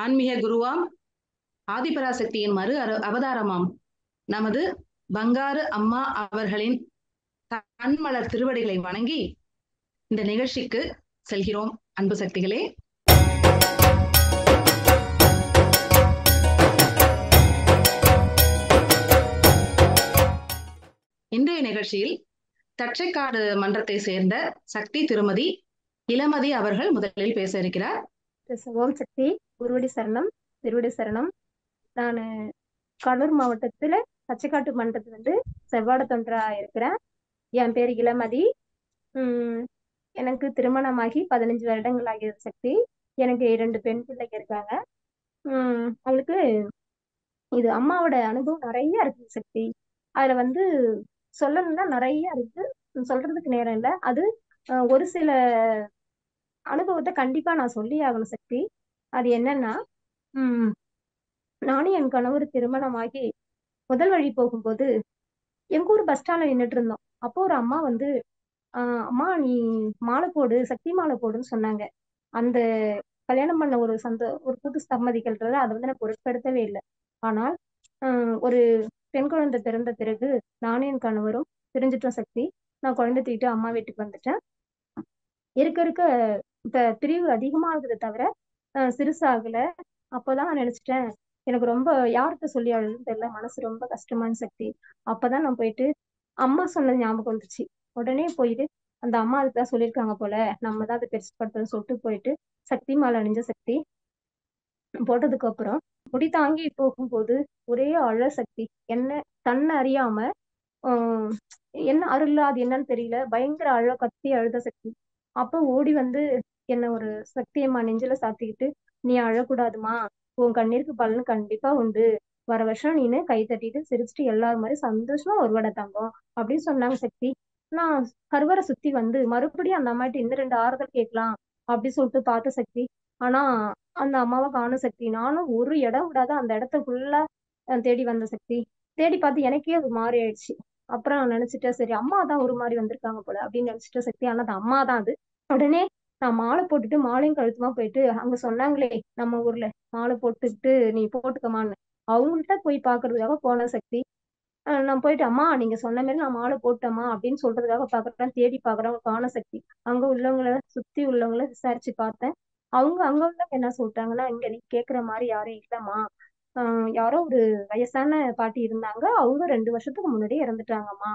ஆன்மீக குருவாம் ஆதிபராசக்தியின் மறு அவதாரமாம். நமது பங்காரு அம்மா அவர்களின் தன்மலர் திருவடிகளை வணங்கி இந்த நிகழ்ச்சிக்கு செல்கிறோம். அன்பு சக்திகளே. இன்றைய நிகழ்ச்சியில் தட்சைக்காடு மன்றத்தை சேர்ந்த சக்தி திருமதி இளமதி அவர்கள் முதலில் பேச இருக்கிறார். சக்தி. குருவடி சரணம் திருவடி சரணம். நான் கடலூர் மாவட்டத்துல பச்சைக்காட்டு மன்றத்துல வந்து செவ்வாட தொண்டரா இருக்கிறேன். என் பேர் இளமதி. உம் எனக்கு திருமணமாகி பதினஞ்சு வருடங்கள் ஆகிய சக்தி. எனக்கு இரண்டு பெண் பிள்ளைங்க இருக்காங்க. உம் அவளுக்கு இது அம்மாவோட அனுபவம் நிறைய இருக்கு சக்தி. அதுல வந்து சொல்லணும்னா நிறைய இருக்கு. சொல்றதுக்கு நேரம் இல்லை. அது ஒரு சில அனுபவத்தை கண்டிப்பா நான் சொல்லி ஆகணும் சக்தி. அது என்னன்னா உம் நானும் என் கணவர் திருமணமாகி முதல் வழி போகும்போது எங்க ஊர் பஸ் ஸ்டாண்ட்ல நின்றுட்டு இருந்தோம். அப்போ ஒரு அம்மா வந்து ஆஹ் அம்மா நீ மாலை போடு சக்தி மாலை போடுன்னு சொன்னாங்க. அந்த கல்யாணம் பண்ண ஒரு சந்த ஒரு புது சம்மதிகள்ன்றத அதை வந்து நான் பொருட்படுத்தவே இல்லை. ஆனால் ஆஹ் ஒரு பெண் குழந்தை பிறந்த பிறகு நானும் என் கணவரும் பிரிஞ்சிட்டோம் சக்தி. நான் குழந்தை தூக்கிட்டு அம்மா வீட்டுக்கு வந்துட்டேன். இருக்க இருக்க இப்ப பிரிவு அதிகமாகுது தவிர சிறுசாகல. அப்போதான் நான் நினைச்சிட்டேன். எனக்கு ரொம்ப யார்கிட்ட சொல்லி அழுதுன்னு தெரியல. மனசு ரொம்ப கஷ்டமான சக்தி. அப்பதான் நான் போயிட்டு அம்மா சொன்னது ஞாபகம் வந்துச்சு உடனே போயிட்டு அந்த அம்மா அதுக்கு தான் சொல்லியிருக்காங்க போல. நம்ம தான் அதை பெருசுப்படுத்துன்னு சொல்லிட்டு போயிட்டு சக்தி மாலை அணிஞ்ச சக்தி போட்டதுக்கு அப்புறம் முடி தாங்கி போகும்போது ஒரே அழ சக்தி. என்ன தன்னை அறியாம ஆஹ் என்ன அருள் அது என்னன்னு தெரியல. பயங்கர அழ கத்தி அழுத சக்தி. அப்ப ஓடி வந்து என்ன ஒரு சக்தியம்மா நெஞ்சில சாத்திக்கிட்டு நீ அழக்கூடாதுமா. உன் கண்ணீருக்கு பலன் கண்டிப்பா உண்டு. வர வருஷம் நீனு கை தட்டிட்டு சிரிச்சுட்டு எல்லாரும் மாதிரி சந்தோஷமா ஒரு வடை தங்கம். அப்படின்னு சொன்னாங்க சக்தி. நான் கருவறை சுத்தி வந்து மறுபடியும் அந்த அம்மாட்ட இன்னும் ரெண்டு ஆறுதல் கேட்கலாம். அப்படி சொல்லிட்டு பார்த்த சக்தி. ஆனா அந்த அம்மாவை காணும் சக்தி. நானும் ஒரு இடம் விடாத அந்த இடத்த ஃபுல்லா தேடி வந்த சக்தி. தேடி பார்த்து எனக்கே அது மாறி ஆயிடுச்சு அப்புறம் நான் நினைச்சிட்டேன் சரி அம்மா தான் ஒரு மாதிரி வந்திருக்காங்க போல அப்படின்னு நினைச்சிட்டேன் சக்தி ஆனா அது அம்மா தான் அது. உடனே நான் மாலை போட்டுட்டு மாலையும் கழுத்துமா போயிட்டு அங்க சொன்னாங்களே நம்ம ஊர்ல மாலை போட்டுக்கிட்டு நீ போட்டுக்கமான்னு அவங்கள்ட்ட போய் பாக்குறதுக்காக போன சக்தி. நான் போயிட்டு அம்மா நீங்க சொன்ன மாதிரி நான் மாலை போட்டேம்மா அப்படின்னு சொல்றதுக்காக பாக்குறேன் தேடி பாக்குறேன் காண சக்தி. அங்க உள்ளவங்கள சுத்தி உள்ளவங்கள விசாரிச்சு பார்த்தேன். அவங்க அங்க உள்ளவங்க என்ன சொல்லிட்டாங்கன்னா இங்க நீ கேக்குற மாதிரி யாரும் இல்லம்மா. யாரோ ஒரு வயசான பாட்டி இருந்தாங்க. அவங்க ரெண்டு வருஷத்துக்கு முன்னாடியே இறந்துட்டாங்கம்மா.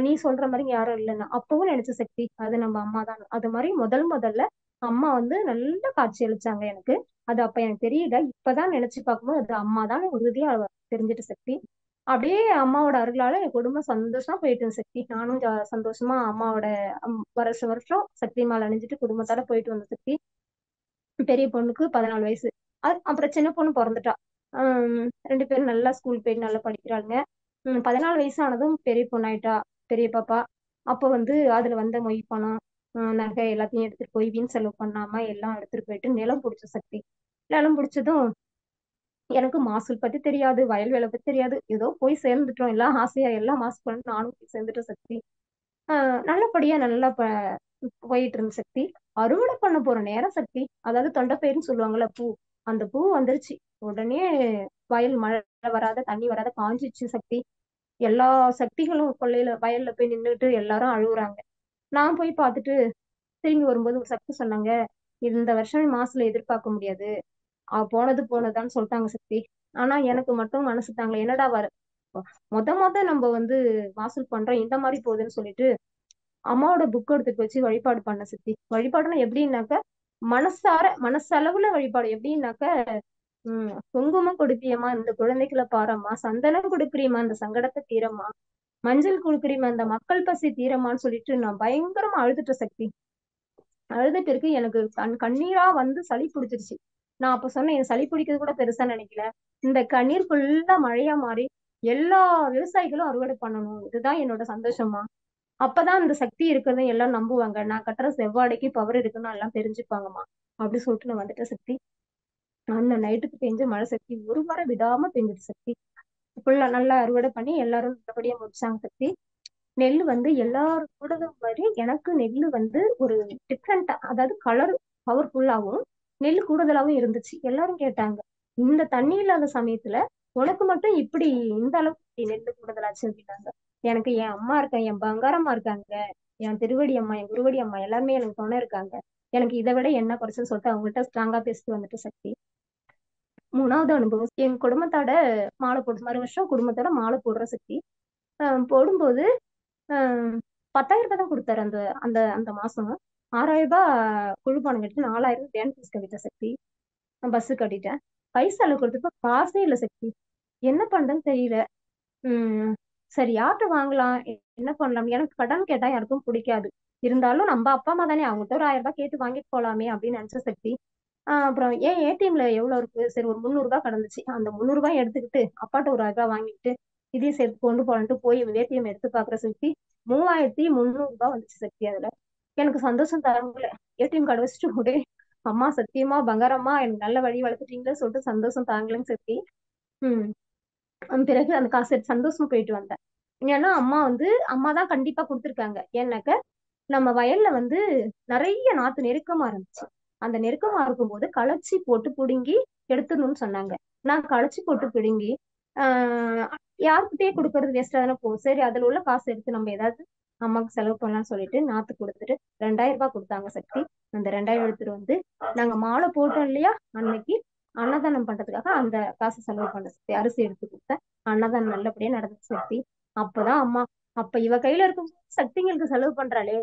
நீ சொல்ற மாதிரி யாரும் இல்லைன்னா. அப்பவும் நினைச்ச சக்தி அது நம்ம அம்மா தான். அது மாதிரி முதல் முதல்ல அம்மா வந்து நல்ல காட்சி அளிச்சாங்க எனக்கு. அது அப்ப எனக்கு தெரியல. இப்பதான் நினைச்சு பார்க்கும்போது அது அம்மா தான் உறுதியா தெரிஞ்சிட்ட சக்தி. அப்படியே அம்மாவோட அருளால என் குடும்பம் சந்தோஷமா போயிட்டு சக்தி. நானும் சந்தோஷமா அம்மாவோட வருஷம் வருஷம் சக்தி மாலை அணிஞ்சிட்டு குடும்பத்தோட போயிட்டு வந்த சக்தி. பெரிய பொண்ணுக்கு பதினாலு வயசு. அது அப்புறம் சின்ன பொண்ணு பிறந்துட்டா. ரெண்டு பேரும் நல்லா ஸ்கூல் போயிட்டு நல்லா படிக்கிறாங்க பதினாலு வயசானதும் பெரிய பொண்ணாயிட்டா பெரிய பாப்பா. அப்போ வந்து அதுல வந்த மொய் பணம் நகை எல்லாத்தையும் எடுத்துட்டு போய் வீண் செலவு பண்ணாம எல்லாம் எடுத்துட்டு போயிட்டு நிலம் பிடிச்ச சக்தி. நிலம் பிடிச்சதும் எனக்கு மாசூல் பத்தி தெரியாது வயல் வேலை பத்தி தெரியாது. ஏதோ போய் சேர்ந்துட்டோம். எல்லாம் ஆசையா எல்லாம் மாசு பண்ணி நானும் போய் சேர்ந்துட்ட சக்தி. ஆஹ் நல்லபடியா நல்லா ப போயிட்டு இருந்த சக்தி. அறுவடை பண்ண போற நேரம் சக்தி. அதாவது தொண்டைப்பயிர்னு சொல்லுவாங்கல்ல பூ அந்த பூ வந்துருச்சு. உடனே வயல் மழை வராத தண்ணி வராத காஞ்சிச்சு சக்தி. எல்லா சக்திகளும் கொள்ளையில வயல்ல போய் நின்றுட்டு எல்லாரும் அழுகுறாங்க நான் போய் பார்த்துட்டு திரும்பி வரும்போது ஒரு சக்தி சொன்னாங்க இந்த வருஷம் மாசுல எதிர்பார்க்க முடியாது. அவ போனது போனதான்னு சொல்லிட்டாங்க சக்தி. ஆனா எனக்கு மட்டும் மனசு தாங்கல. என்னடா வர மொத மொத நம்ம வந்து வாசல் பண்றோம் இந்த மாதிரி போகுதுன்னு சொல்லிட்டு அம்மாவோட புக் எடுத்துட்டு வச்சு வழிபாடு பண்ண சக்தி. வழிபாடுனா எப்படின்னாக்க மனசார மனசளவுல வழிபாடு. எப்படின்னாக்க உம் குங்குமம் கொடுப்பியம்மா இந்த குழந்தைகளை பாரம்மா. சந்தனம் கொடுக்குறியம்மா இந்த சங்கடத்தை தீரம்மா. மஞ்சள் கொடுக்குறியம்மா இந்த மக்கள் பசி தீரம்மான்னு சொல்லிட்டு நான் பயங்கரமா அழுதுட்ட சக்தி. அழுத பிறகு எனக்கு கண் கண்ணீரா வந்து சளி பிடிச்சிருச்சு. நான் அப்ப சொன்னேன் என் சளி பிடிக்கிறது கூட பெருசா நினைக்கல. இந்த கண்ணீர் ஃபுல்லா மழையா மாறி எல்லா விவசாயிகளும் அறுவடை பண்ணணும். இதுதான் என்னோட சந்தோஷமா அப்பதான் அந்த சக்தி இருக்கிறத எல்லாம் நம்புவாங்க. நான் கட்டுற செவ்வாடைக்கு பவர் இருக்குன்னு எல்லாம் தெரிஞ்சுப்பாங்கம்மா. அப்படி சொல்லிட்டு நான் வந்துட்ட சக்தி. அந்த நைட்டுக்கு பெஞ்ச மழை சக்தி ஒரு வாரம் விடாம பெஞ்சிட்டு சக்தி. ஃபுல்லா நல்லா அறுவடை பண்ணி எல்லாரும் நல்லபடியா முடிச்சாங்க சக்தி. நெல் வந்து எல்லாரும் கூடதும் மாதிரி எனக்கு நெல் வந்து ஒரு டிஃப்ரெண்டா அதாவது கலர் பவர்ஃபுல்லாகவும் நெல் கூடுதலாவும் இருந்துச்சு. எல்லாரும் கேட்டாங்க இந்த தண்ணி இல்லாத சமயத்துல உனக்கு மட்டும் இப்படி இந்த அளவுக்கு நெல் கூடுதலாச்சு அப்படின்னாங்க. எனக்கு என் அம்மா இருக்காங்க என் பங்காரம்மா இருக்காங்க என் திருவடி அம்மா என் குருவடி அம்மா எல்லாருமே எனக்கு துணை இருக்காங்க. எனக்கு இதை விட என்ன குறைச்சுன்னு சொல்லிட்டு அவங்கள்ட்ட ஸ்ட்ராங்கா பேசிட்டு வந்துட்டு சக்தி. மூணாவது அனுபவம். என் குடும்பத்தோட மாலை போடு மறு வருஷம் குடும்பத்தோட மாலை போடுற சக்தி ஆஹ் போடும்போது ஆஹ் பத்தாயிரம் ரூபாய் தான் கொடுத்தாரு அந்த அந்த அந்த மாசம். ஆறாயிரம் ரூபாய் குழு பணம் கட்டி நாலாயிரம் டேன் ஃபீஸ் கட்டிட்டேன் சக்தி பஸ் கட்டிட்டேன். பைசால கொடுத்தப்ப காசே இல்லை சக்தி என்ன பண்றேன்னு தெரியல. உம் சரி யார்கிட்ட வாங்கலாம்? என்ன பண்ணலாம்? எனக்கு கடன் கேட்டா யாருக்கும் பிடிக்காது. இருந்தாலும் நம்ம அப்பா அம்மா தானே அவங்ககிட்ட ஒரு ஆயிரம் ரூபாய் கேட்டு வாங்கிட்டு போலாமே அப்படின்னு நினைச்ச சக்தி அப்புறம் ஏன் ஏடிஎம்ல எவ்வளவு இருக்கு? சரி ஒரு முந்நூறு ரூபாய் கிடந்துச்சு. அந்த முந்நூறு ரூபாய் எடுத்துக்கிட்டு அப்பாட்ட ஒரு ரூபாய் வாங்கிட்டு இதையும் சேர்த்து கொண்டு போலான்ட்டு போய் ஏடிஎம் எடுத்து பாக்குற சக்தி மூவாயிரத்தி முந்நூறு ரூபாய் வந்துச்சு சக்தி அதுல. எனக்கு சந்தோஷம் தரமுடியல ஏடிஎம் கார்டு வச்சுட்டு கூட அம்மா சத்தியமா பங்காரம்மா எனக்கு நல்ல வழி வளர்த்துட்டீங்களே சொல்லிட்டு சந்தோஷம் தாங்கலன்னு சக்தி. உம் பிறகு அந்த காசு எடுத்து சந்தோஷமா போயிட்டு வந்தேன். ஏன்னா அம்மா வந்து அம்மா தான் கண்டிப்பா கொடுத்துருக்காங்க. ஏன்னாக்க நம்ம வயல்ல வந்து நிறைய நாத்து நெருக்கமா இருந்துச்சு. அந்த நெருக்கமா இருக்கும்போது களைச்சி போட்டு பிடுங்கி எடுத்துடணும்னு சொன்னாங்க. நான் களைச்சி போட்டு பிடுங்கி ஆஹ் யாருக்கிட்டே கொடுக்கறது வேஸ்டா தானே போகும். சரி அதுல உள்ள காசு எடுத்து நம்ம ஏதாவது அம்மாவுக்கு செலவு பண்ணலாம்னு சொல்லிட்டு நாத்து கொடுத்துட்டு ரெண்டாயிரம் ரூபாய் கொடுத்தாங்க சக்தி. அந்த ரெண்டாயிரம் எடுத்துட்டு வந்து நாங்க மாலை போட்டோம் இல்லையா? அன்னைக்கு அன்னதானம் பண்றதுக்காக அந்த காசு செலவு பண்ண சக்தி அரிசி எடுத்து கொடுத்தேன். அன்னதானம் நல்லபடியா நடந்தது சக்தி. அப்பதான் அம்மா அப்ப இவ கையில இருக்கும் சக்திங்களுக்கு செலவு பண்றாளே.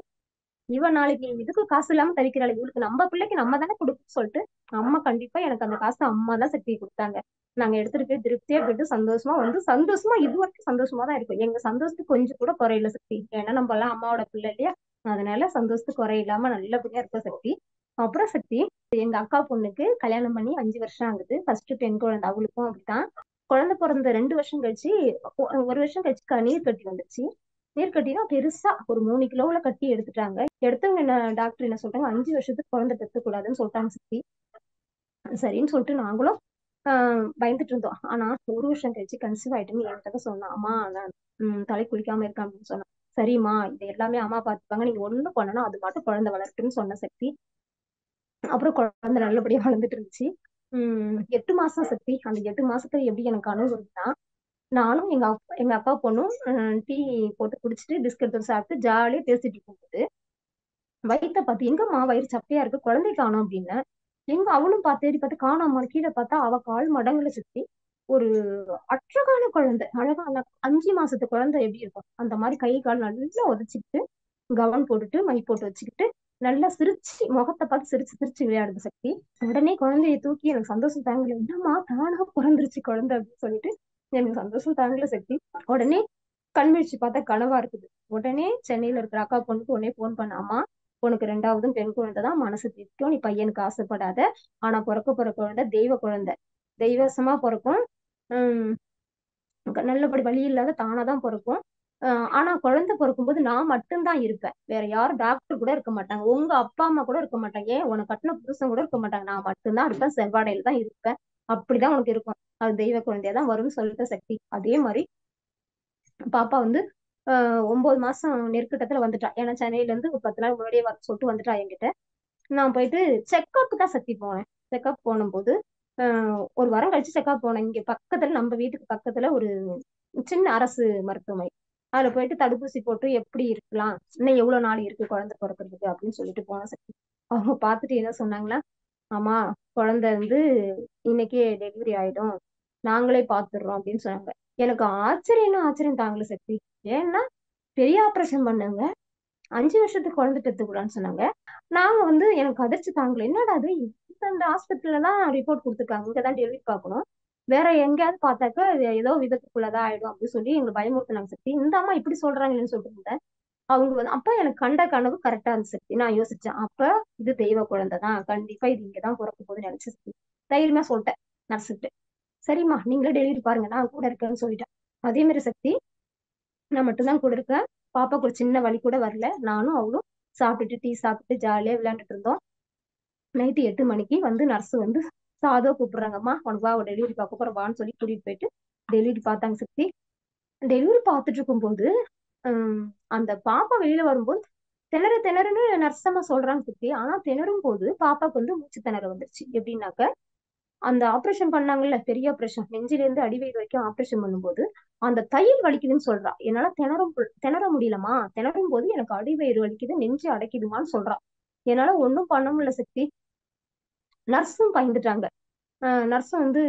இவன் நாளைக்கு இதுக்கு காசு இல்லாம தவிக்கிறாள் இவளுக்கு நம்ம பிள்ளைக்கு நம்ம தானே கொடுக்கும் சொல்லிட்டு அம்மா கண்டிப்பா எனக்கு அந்த காசு அம்மா தான் சக்தி கொடுத்தாங்க. நாங்க எடுத்துட்டு போய் திருப்தியா போயிட்டு சந்தோஷமா வந்து சந்தோஷமா இது வரைக்கும் சந்தோஷமா தான் இருக்கும். எங்க சந்தோஷத்துக்கு கொஞ்சம் கூட குறையில சக்தி. ஏன்னா நம்ம எல்லாம் அம்மாவோட பிள்ளை இல்லையா? அதனால சந்தோஷத்துக்கு குறை இல்லாம நல்லபடியா இருக்க சக்தி. அப்புறம் சக்தி எங்க அக்கா பொண்ணுக்கு கல்யாணம் பண்ணி அஞ்சு வருஷம் ஆகுது. ஃபர்ஸ்ட் பெண் குழந்தை அவளுக்கும் அப்படித்தான். குழந்தை பிறந்த ரெண்டு வருஷம் கழிச்சு ஒரு வருஷம் கழிச்சு கண்ணீர் கட்டி வந்துச்சு நீர் கட்டினா பெருசா ஒரு மூணு கிலோவில் கட்டி எடுத்துட்டாங்க. எடுத்தவங்க என்ன டாக்டர் என்ன சொல்றாங்க அஞ்சு வருஷத்துக்கு குழந்தை பெற்று கூடாதுன்னு சொல்லிட்டாங்க சக்தி சரின்னு சொல்லிட்டு நாங்களும் பயந்துட்டு இருந்தோம். ஆனா ஒரு வருஷம் கழிச்சு கன்சீவ் ஆயிட்டுன்னு என்கிட்ட சொன்னான். அம்மா நான் தலை குளிக்காம இருக்கேன் அப்படின்னு சொன்னான். சரிம்மா இது எல்லாமே அம்மா பாத்துப்பாங்க நீங்க ஒண்ணு பண்ணணும் அது மட்டும் குழந்தை வளர்க்குன்னு சொன்ன சக்தி. அப்புறம் குழந்தை நல்லபடியா வளர்ந்துட்டு இருந்துச்சு. உம் எட்டு மாசம் சக்தி. அந்த எட்டு மாசத்துல எப்படி எனக்கு அனுபவம் இருந்தா நானும் எங்க அப்பா எங்க அப்பா பொண்ணும் டீ போட்டு குடிச்சிட்டு பிஸ்கட் தொட்டு சாப்பிட்டு ஜாலியா பேசிட்டு இருக்கும்போது வயிற்ற பார்த்து எங்கம்மா வயிறு சப்பையா இருக்கு? குழந்தை காணோம் அப்படின்னு எங்க அவளும் பார்த்து தேடி பார்த்து காணாம கீழே பார்த்தா அவ கால் மடங்குல சுத்தி ஒரு அழகான குழந்தை அழகான அஞ்சு மாசத்து குழந்தை எப்படி இருக்கும்? அந்த மாதிரி கை கால் நல்லா உதச்சிக்கிட்டு கவன் போட்டுட்டு மை போட்டு வச்சுக்கிட்டு நல்லா சிரிச்சு முகத்தை பார்த்து சிரிச்சு சிரிச்சு விளையாடுது சக்தி உடனே குழந்தைய தூக்கி எனக்கு சந்தோஷம் தாங்கல என்னம்மா தானா பிறந்துருச்சு குழந்தை அப்படின்னு சொல்லிட்டு எனக்கு சந்தோஷம் தாங்கல சக்தி. உடனே கண் விழிச்சு பார்த்தா கனவா இருக்குது. உடனே சென்னையில இருக்கிற அக்கா பொண்ணுக்கு உடனே போன் பண்ணாமா உனக்கு ரெண்டாவதும் பெண் குழந்தை தான். மனசு திருக்கும் நீ பையனுக்கு ஆசைப்படாத. ஆனா பிறக்க போற குழந்தை தெய்வ குழந்தை. தெய்வசமா பிறக்கும். உம் நல்லபடி வழி இல்லாத தானாதான் பிறக்கும். ஆஹ் ஆனா குழந்தை பிறக்கும்போது நான் மட்டும்தான் இருப்பேன். வேற யாரும் டாக்டர் கூட இருக்க மாட்டாங்க. உங்க அப்பா அம்மா கூட இருக்க மாட்டாங்க. ஏன்? உனக்கு கட்டின புருஷன் கூட இருக்க மாட்டாங்க. நான் மட்டும்தான் இருப்பேன். செவ்வாடையில தான் இருப்பேன். அப்படிதான் உனக்கு இருக்கும். அது தெய்வ குழந்தையா தான் வரும்னு சொல்லிட்ட சக்தி. அதே மாதிரி பாப்பா வந்து ஆஹ் ஒன்பது மாசம் நெருக்கட்டத்துல வந்துட்டா. ஏன்னா சென்னையில இருந்து ஒரு பத்து நாள் முன்னாடியே வர சொல்லிட்டு வந்துட்டா என்கிட்ட. நான் போயிட்டு செக்அப் தான் சக்தி போனேன் செக்அப் போனும்போது ஆஹ் ஒரு வாரம் கழிச்சு செக்அப் போனேன். இங்க பக்கத்துல நம்ம வீட்டுக்கு பக்கத்துல ஒரு சின்ன அரசு மருத்துவமனை. அதுல போயிட்டு தடுப்பூசி போட்டு எப்படி இருக்கலாம் இன்னும் எவ்வளவு நாள் இருக்கு குழந்தை பிறக்கிறதுக்கு அப்படின்னு சொல்லிட்டு போன சக்தி. அவங்க பார்த்துட்டு என்ன சொன்னாங்களா ஆமா குழந்தை வந்து இன்னைக்கே டெலிவரி ஆயிடும். நாங்களே பாத்துடுறோம் அப்படின்னு சொன்னாங்க. எனக்கு ஆச்சரியம்னா ஆச்சரியம் தாங்கல சக்தி. ஏன்னா பெரிய ஆப்ரேஷன் பண்ணவங்க அஞ்சு வருஷத்துக்கு குழந்தை பெற்றுக்கூடாதுன்னு சொன்னாங்க. நாங்க வந்து எனக்கு அதிர்ச்சி தாங்கல. என்னடா அது இந்த ஆஸ்பத்திரியில தான் ரிப்போர்ட் கொடுத்துருக்காங்க. இங்கதான் டெலிவரி பார்க்கணும். வேற எங்கேயாவது பார்த்தாக்க ஏதோ விதத்துக்குள்ளதான் ஆயிடும் அப்படின்னு சொல்லி எங்களை பயமுறுத்தினாங்க சக்தி. இந்த அம்மா இப்படி சொல்றாங்களேன்னு சொல்லிட்டு இருந்தேன். அவங்க வந்து அப்ப எனக்கு கண்ட கனவு கரெக்டா இருந்துச்சு. சக்தி நான் யோசிச்சேன் அப்ப இது தெய்வ குழந்தை தான். கண்டிப்பா இது இங்கதான் பிறக்க போகுது நினைச்சு தைரியமா சொல்லிட்டேன் நர்ஸுக்கிட்ட சரிம்மா நீங்களே டெலிவரி பாருங்க நான் கூட இருக்கேன்னு சொல்லிட்டேன். அதே மாதிரி சக்தி நான் மட்டும்தான் கூட இருக்கேன். பாப்பாக்கு ஒரு சின்ன வழி கூட வரல. நானும் அவளும் சாப்பிட்டுட்டு டீ சாப்பிட்டு ஜாலியா விளையாண்டுட்டு இருந்தோம். நைட்டு எட்டு மணிக்கு வந்து நர்ஸ் வந்து சாதோ கூப்பிடுறாங்கம்மா உனக்கு வா டெலிவரி பார்க்க போறோம் வான்னு சொல்லி கூட்டிட்டு போயிட்டு டெலிவரி பார்த்தாங்க சக்தி. டெலிவரி பார்த்துட்டு இருக்கும்போது அந்த பாப்பா வெளியில வரும்போது திணறு திணறுன்னு நர்சம்மா சொல்றாங்க சக்தி ஆனா திணறும் போது பாப்பாக்கு வந்து மூச்சு திணறு வந்துருச்சு. எப்படின்னாக்க அந்த ஆப்ரேஷன் பண்ணாங்கல்ல பெரிய ஆப்ரேஷன் நெஞ்சில இருந்து அடிவயிறு வரைக்கும் ஆப்ரேஷன் பண்ணும்போது அந்த தையல் வலிக்குதுன்னு சொல்றா. என்னால திணறும் திணற முடியலமா திணறும் போது எனக்கு அடிவயிறு வலிக்குது நெஞ்சு அடைக்குதுமான்னு சொல்றா. என்னால ஒன்றும் பண்ண முடியல சக்தி. நர்ஸும் பயந்துட்டாங்க. நர்ஸும் வந்து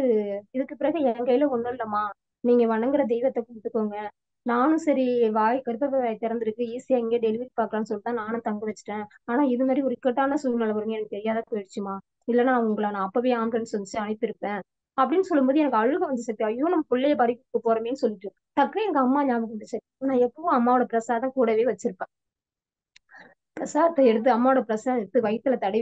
இதுக்கு பிறகு என் கையில ஒண்ணும் இல்லம்மா. நீங்க வணங்குற தெய்வத்தை கூப்பிட்டுக்கோங்க. நானும் சரி வாய் கர்ப்பப்பை திறந்திருக்கு. ஈஸியா இங்கே டெலிவரி பார்க்கலாம்னு சொல்லிட்டு தான் நானும் தங்க வச்சிட்டேன். ஆனா இது மாதிரி ஒரு இக்கட்டான சூழ்நிலை வருங்க. எனக்கு தெரியாத போயிடுச்சுமா. இல்லைன்னா உங்களை நான் அப்பவே ஆம்புலன்ஸ் வந்து அனுப்பியிருப்பேன். அப்படின்னு சொல்லும்போது எனக்கு அழுக வந்து சக்தி. ஐயோ நம்ம பிள்ளைய பறிக்க போறோமேன்னு சொல்லிட்டு. டக்குனு எங்க அம்மா ஞாபகம் வந்துச்சு. நான் எப்பவும் அம்மாவோட பிரசாதம் கூடவே வச்சிருப்பேன். பிரசாதத்தை எடுத்து அம்மாவோட பிரசாதம் எடுத்து வயிற்றுல தடவி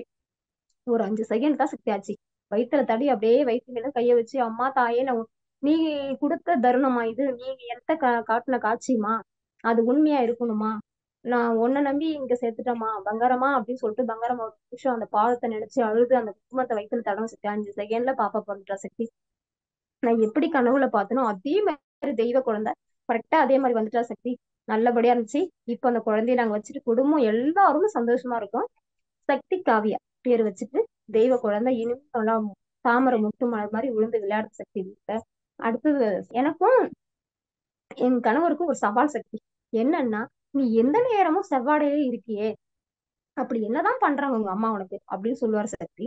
ஒரு அஞ்சு செகண்ட் தான் சக்தி ஆச்சு. வயிற்றுல தடி அப்படியே வயிற்று மேல கையை வச்சு அம்மா தாயே நான் நீ கொடுத்த தருணமா இது? நீங்க எந்த கா காட்டுன காட்சியுமா? அது உண்மையா இருக்கணுமா? நான் உன்னை நம்பி இங்க சேர்த்துட்டேமா பங்காரமா அப்படின்னு சொல்லிட்டு பங்காரமா ஒரு நிமிஷம் அந்த பாதத்தை நினைச்சு அழுது அந்த குடும்பத்தை வயிற்றுல தடவை சக்தி அஞ்சு செகண்ட்ல பாப்பா பண்ற சக்தி நான் எப்படி கனவுல பார்த்தனோ அதே மாதிரி தெய்வ குழந்தை. கரெக்டா அதே மாதிரி வந்துட்டா சக்தி. நல்லபடியா இருந்துச்சு. இப்ப அந்த குழந்தைய நாங்க வச்சுட்டு குடும்பம் எல்லாருமே சந்தோஷமா இருக்கும். சக்தி காவியா பேர் வச்சுட்டு தெய்வ குழந்தை இனிமே நல்லா தாமரை முட்டு மலர் மாதிரி விழுந்து விளையாடுற சக்தி அடுத்தது எனக்கும் என் கணவருக்கும் ஒரு சவால் சக்தி. என்னன்னா நீ எந்த நேரமும் செவ்வாடையே இருக்கியே? அப்படி என்னதான் பண்றாங்க உங்க அம்மா உனக்கு? அப்படின்னு சொல்லுவார் சக்தி.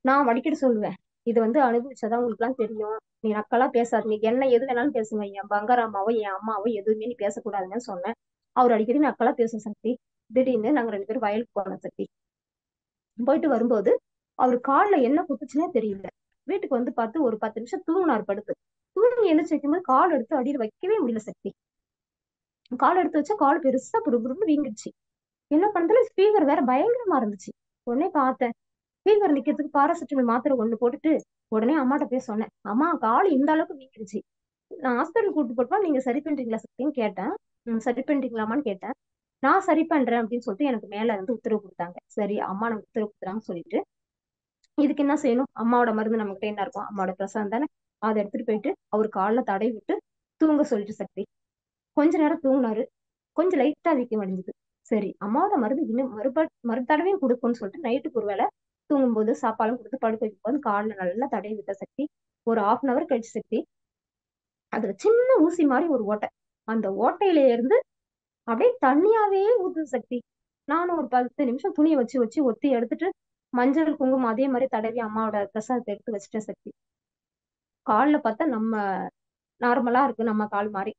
நான் வடிக்கிட்டு சொல்லுவேன் இது வந்து அனுபவிச்சதான் உங்களுக்கு எல்லாம் தெரியும். நீ நக்கலா பேசாது நீ என்ன எது வேணாலும் பேசுங்க. என் பங்கார அம்மாவோ என் அம்மாவோ எதுவுமே நீ பேசக்கூடாதுன்னு சொன்னேன். அவர் அடிக்கடி நக்கலா பேசும் சக்தி. திடீர்னு நாங்க ரெண்டு பேரும் வயலுக்கு போன சக்தி. போயிட்டு வரும்போது அவர் கால்ல என்ன குத்துச்சுன்னே தெரியல. வீட்டுக்கு வந்து பார்த்து ஒரு பத்து நிமிஷம் தூங்கினார் படுத்து. தூங்கி எழுந்து வைக்கும்போது கால் எடுத்து அடியில் வைக்கவே முடியல சக்தி. கால் எடுத்து வச்சா கால் பெருசா புருபுருன்னு வீங்கிடுச்சு. என்ன பண்றதுல? ஃபீவர் வேற பயங்கரமா இருந்துச்சு. உடனே பார்த்தேன். ஃபீவர் நிக்கிறதுக்கு பாராசிட்டமல் மாத்திரை ஒண்ணு போட்டுட்டு உடனே அம்மாட்ட போய் சொன்னேன். அம்மா கால் இந்த அளவுக்கு வீங்கிடுச்சு. நான் ஹாஸ்பிட்டல் கூட்டு போட்டா நீங்க சரி பண்றீங்களா சக்தின்னு கேட்டேன். சரி பண்றீங்களாமான்னு கேட்டேன். நான் சரி பண்றேன் அப்படின்னு சொல்லிட்டு எனக்கு மேல வந்து உத்தரவு கொடுத்தாங்க. சரி அம்மா நமக்கு உத்தரவு கொடுத்துறாங்கன்னு சொல்லிட்டு. இதுக்கு என்ன செய்யணும்? அம்மாவோட மருந்து நம்ம கிட்ட என்ன இருக்கும் அம்மாவோட பிரசாதம் தானே? அதை எடுத்துட்டு போயிட்டு அவர் காலில் தடவி விட்டு தூங்க சொல்லிட்டு சக்தி. கொஞ்ச நேரம் தூங்கினாரு. கொஞ்சம் லைட்டா வீக்கம் அடைஞ்சது. சரி அம்மாவோட மருந்து இன்னும் மறுப மறு தடவையும் கொடுக்கும்னு சொல்லிட்டு நைட்டுக்கு ஒரு வேலை தூங்கும்போது சாப்பாடும் கொடுத்து படுக்க வைக்கும்போது காலில் நல்லா தடை விட்ட சக்தி ஒரு ஹாஃப் அன் அவர் கழிச்சு சக்தி அதுல சின்ன ஊசி மாதிரி ஒரு ஓட்டை. அந்த ஓட்டையில இருந்து அப்படியே தண்ணியாவே ஊத்துது சக்தி. நானும் ஒரு பத்து நிமிஷம் துணியை வச்சு வச்சு ஒத்தி எடுத்துட்டு மஞ்சள் குங்குமம் அதே மாதிரி தடவி அம்மாவோட பிரசாதத்தை எடுத்து வச்சுட்டேன் சக்தி. காலில் பார்த்தா நம்ம நார்மலா இருக்கு நம்ம கால் மாதிரி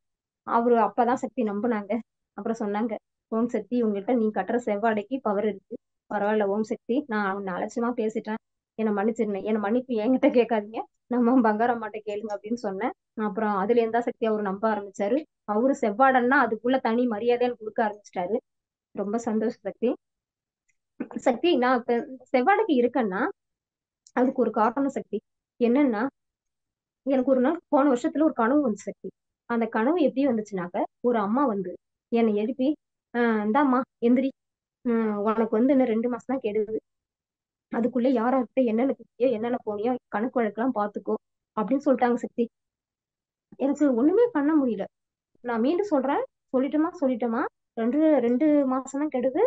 அவரு அப்பதான் சக்தி நம்பினாங்க. அப்புறம் சொன்னாங்க ஓம் சக்தி உங்கள்கிட்ட நீ கட்டுற செவ்வாடைக்கு பவர் இருக்கு. பரவாயில்ல ஓம் சக்தி நான் அவன் அலட்சியமா பேசிட்டேன். என்னை மன்னிச்சிருந்தேன் என்னை மன்னிப்பு என்கிட்ட கேட்காதீங்க. நம்ம பங்காரம்மாட்ட கேளுங்க அப்படின்னு சொன்னேன். அப்புறம் அதுல இருந்தா சக்தி அவர் நம்ப ஆரம்பிச்சாரு. அவரு செவ்வாடன்னா அதுக்குள்ள தனி மரியாதைன்னு கொடுக்க ஆரம்பிச்சிட்டாரு. ரொம்ப சந்தோஷம் சக்தி. சக்தி நான் இப்ப செவ்வாடைக்கு இருக்கேன்னா அதுக்கு ஒரு காரணம் சக்தி. என்னன்னா எனக்கு ஒரு நாள் போன வருஷத்துல ஒரு கனவு வந்து சக்தி அந்த கனவு எப்படி வந்துச்சுனாக்க ஒரு அம்மா வந்து என்னை எழுப்பி ஆஹ் இந்தாம்மா எந்திரி. உனக்கு வந்து இன்னும் ரெண்டு மாசம் தான் கெடுது. அதுக்குள்ள யாரார்கிட்ட என்னென்ன குத்தியோ என்னென்ன போனியோ கணக்கு வழக்கெல்லாம் பாத்துக்கோ அப்படின்னு சொல்லிட்டாங்க சக்தி எனக்கு ஒண்ணுமே பண்ண முடியல. நான் மீண்டும் சொல்றேன் சொல்லிட்டோமா சொல்லிட்டோமா. ரெண்டு ரெண்டு மாசம் தான் கெடுது.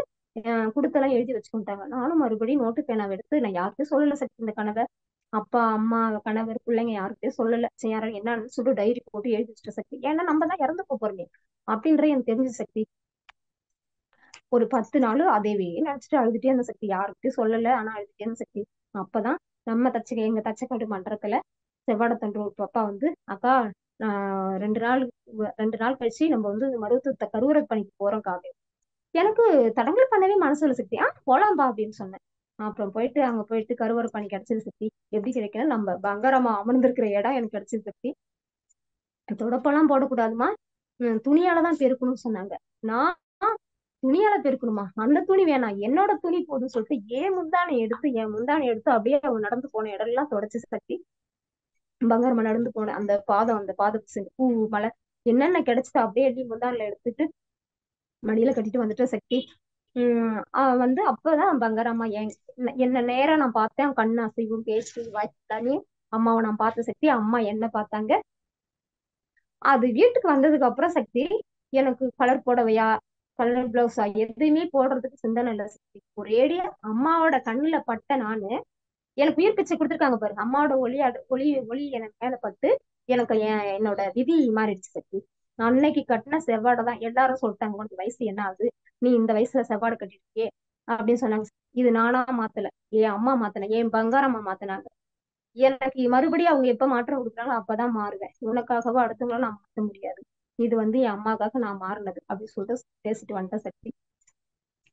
கொடுத்தெல்லாம் எழுதி வச்சுக்கிட்டாங்க. நானும் மறுபடியும் நோட்டு பேனாவை எடுத்து நான் யாருக்கும் சொல்லல சக்தி இந்த கனவை. அப்பா அம்மா கணவர் பிள்ளைங்க யாருக்கிட்டயும் சொல்லல. சரி யாரும் என்னன்னு சொல்லிட்டு டைரி போட்டு எழுதி வச்சிட்ட சக்தி. ஏன்னா நம்ம தான் இறந்து போறோமே அப்படின்ற எனக்கு தெரிஞ்ச சக்தி. ஒரு பத்து நாள் அதேவே நினைச்சிட்டு அழுதுட்டே அந்த சக்தி. யாருக்கிட்டே சொல்லல ஆனா அழுதுட்டே இருந்த சக்தி. அப்பதான் நம்ம தச்சை எங்க தச்சக்காடு மன்றத்துல செவ்வாடத்தன்று ஒரு பாப்பா வந்து அக்கா ஆஹ் ரெண்டு நாள் ரெண்டு நாள் கழிச்சு நம்ம வந்து மருத்துவத்தை கருவறை பணிக்கு போறோம் காவே எனக்கு தடங்கல் பண்ணவே மனசுல சக்தி. ஆ போலாம்பா அப்படின்னு சொன்னேன். அப்புறம் போயிட்டு அங்க போயிட்டு கருவறை பண்ணி கிடைச்சது சக்தி. எப்படி கிடைக்கணும் நம்ம பங்காரமா அமர்ந்திருக்கிற இடம் எனக்கு கிடைச்சது சக்தி. தொடப்பெல்லாம் போடக்கூடாதுமா? துணியாலதான் பெருக்கணும்னு சொன்னாங்க. நான் துணியால பெருக்கணுமா? அந்த துணி வேணாம். என்னோட துணி போதும்னு சொல்லிட்டு ஏன் முந்தானை எடுத்து என் முந்தானை எடுத்து அப்படியே அவன் நடந்து போன இடம் எல்லாம் தொடச்சு சக்தி. பங்காரமா நடந்து போன அந்த பாதம் அந்த பாதத்து செஞ்சு பூ மலை என்னென்ன கிடைச்சிட்டு அப்படியே எப்படி முந்தானில எடுத்துட்டு மடியில கட்டிட்டு வந்துட்ட சக்தி. உம் அவன் வந்து அப்பதான் பங்காரம்மா என் என்ன நேரம் நான் பார்த்தேன். கண்ணு அசைவும் பேச்சு வாய்த்தானே அம்மாவை நான் பார்த்த சக்தி அம்மா என்ன பார்த்தாங்க. அது வீட்டுக்கு வந்ததுக்கு அப்புறம் சக்தி எனக்கு கலர் புடவையா கலர் பிளவுஸா எதுவுமே போடுறதுக்கு சிந்தனை இல்லை சக்தி. ஒரேடியா அம்மாவோட கண்ணுல பட்ட நானு எனக்கு உயிர் பிச்சை கொடுத்துருக்காங்க பாருங்க அம்மாவோட ஒளி ஒளி ஒளி எனக்கு மேல பட்டு எனக்கு என் என்னோட விதி மாறிடுச்சு சக்தி. நான் அன்னைக்கு கட்டின செவ்வாடை தான் எல்லாரும் சொல்லிட்டாங்க உனக்கு வயசு என்ன ஆகுது? நீ இந்த வயசுல செவ்வாடு கட்டிருக்கியே அப்படின்னு சொன்னாங்க. இது நானா மாத்தல என் அம்மா மாத்தின என் பங்காரம்மா மாத்தினாங்க. எனக்கு மறுபடியும் அவங்க எப்ப மாற்றம் கொடுக்குறாங்களோ அப்பதான் மாறுவேன். உனக்காகவோ அடுத்தவங்களும் நான் மாற்ற முடியாது. இது வந்து என் அம்மாக்காக நான் மாறினது அப்படின்னு சொல்லிட்டு பேசிட்டு வந்துட்டேன் சக்தி.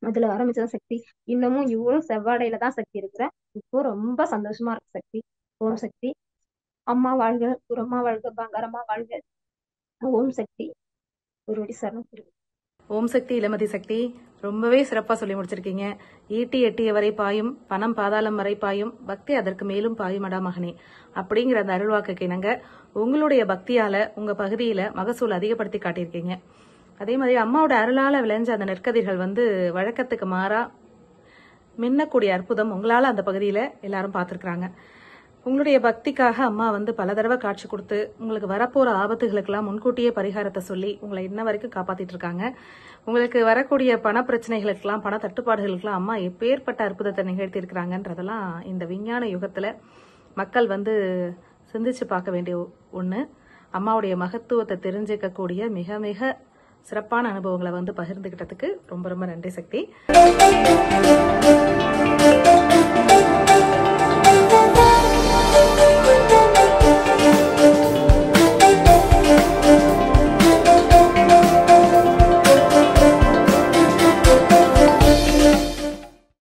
அதுல ஆரம்பிச்சதான் சக்தி இன்னமும் இவரும் செவ்வாடையில தான் சக்தி இருக்கிறேன். இப்போ ரொம்ப சந்தோஷமா இருக்கு சக்தி. ஓம் சக்தி. அம்மா வாழ்க குரம்மா வாழ்க பங்காரம்மா வாழ்க. ஓம் சக்தி. ஒருவடி சரணம் ஓம் சக்தி இளமதி சக்தி. ரொம்பவே சிறப்பாக சொல்லி முடிச்சிருக்கீங்க. ஈட்டி எட்டிய வரை பாயும் பணம் பாதாளம் வரை பாயும் பக்தி அதற்கு மேலும் பாயுமடா மகனே. அப்படிங்கிற அந்த அருள்வாக்குக்கு இணங்க உங்களுடைய பக்தியால உங்க பகுதியில மகசூல் அதிகப்படுத்தி காட்டியிருக்கீங்க. அதே மாதிரி அம்மாவோட அருளால விளைஞ்ச அந்த நெற்கதிர்கள் வந்து வழக்கத்துக்கு மாறா மின்னக்கூடிய அற்புதம் உங்களால அந்த பகுதியில எல்லாரும் பார்த்துருக்குறாங்க. உங்களுடைய பக்திக்காக அம்மா வந்து பல தடவை காட்சி கொடுத்து உங்களுக்கு வரப்போற ஆபத்துகளுக்கெல்லாம் முன்கூட்டியே பரிகாரத்தை சொல்லி உங்களை இன்ன வரைக்கும் காப்பாத்திட்டு இருக்காங்க. உங்களுக்கு வரக்கூடிய பண பிரச்சனைகளுக்கெல்லாம் பண தட்டுப்பாடுகளுக்கெல்லாம் அம்மா எப்பேற்பட்ட அற்புதத்தை நிகழ்த்தி இருக்கிறாங்கன்றதெல்லாம் இந்த விஞ்ஞான யுகத்துல மக்கள் வந்து சிந்திச்சு பார்க்க வேண்டிய ஒன்று அம்மாவுடைய மகத்துவத்தை தெரிஞ்சுக்கக்கூடிய மிக மிக சிறப்பான அனுபவங்களை வந்து பகிர்ந்துகிட்டதுக்கு ரொம்ப ரொம்ப நன்றி சக்தி.